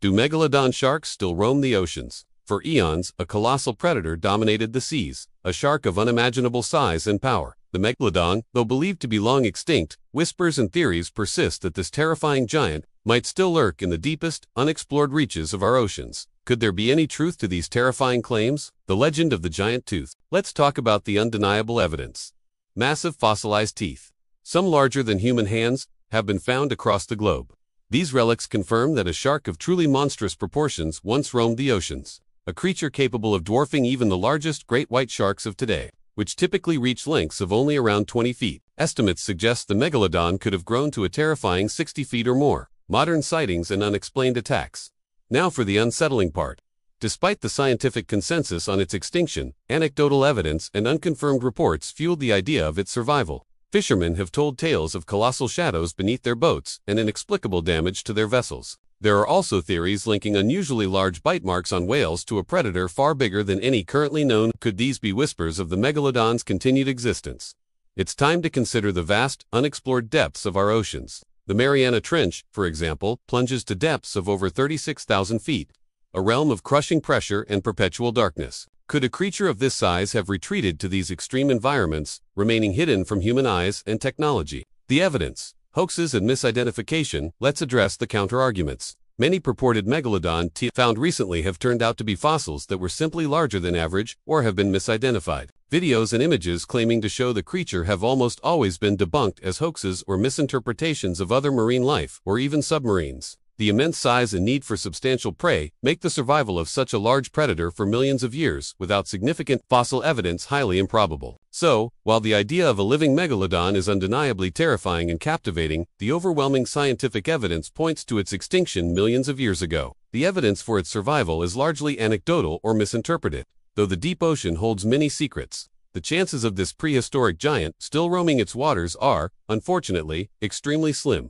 Do megalodon sharks still roam the oceans? For eons, a colossal predator dominated the seas, a shark of unimaginable size and power. The megalodon, though believed to be long extinct, whispers and theories persist that this terrifying giant might still lurk in the deepest, unexplored reaches of our oceans. Could there be any truth to these terrifying claims? The legend of the giant tooth. Let's talk about the undeniable evidence. Massive fossilized teeth, some larger than human hands, have been found across the globe. These relics confirm that a shark of truly monstrous proportions once roamed the oceans, a creature capable of dwarfing even the largest great white sharks of today, which typically reach lengths of only around 20 feet. Estimates suggest the megalodon could have grown to a terrifying 60 feet or more. Modern sightings and unexplained attacks. Now for the unsettling part. Despite the scientific consensus on its extinction, anecdotal evidence and unconfirmed reports fueled the idea of its survival. Fishermen have told tales of colossal shadows beneath their boats and inexplicable damage to their vessels. There are also theories linking unusually large bite marks on whales to a predator far bigger than any currently known. Could these be whispers of the megalodon's continued existence? It's time to consider the vast, unexplored depths of our oceans. The Mariana Trench, for example, plunges to depths of over 36,000 feet, a realm of crushing pressure and perpetual darkness. Could a creature of this size have retreated to these extreme environments, remaining hidden from human eyes and technology? The evidence, hoaxes and misidentification, let's address the counterarguments. Many purported megalodon teeth found recently have turned out to be fossils that were simply larger than average or have been misidentified. Videos and images claiming to show the creature have almost always been debunked as hoaxes or misinterpretations of other marine life or even submarines. The immense size and need for substantial prey make the survival of such a large predator for millions of years without significant fossil evidence highly improbable. So, while the idea of a living megalodon is undeniably terrifying and captivating, the overwhelming scientific evidence points to its extinction millions of years ago. The evidence for its survival is largely anecdotal or misinterpreted. Though the deep ocean holds many secrets, the chances of this prehistoric giant still roaming its waters are, unfortunately, extremely slim.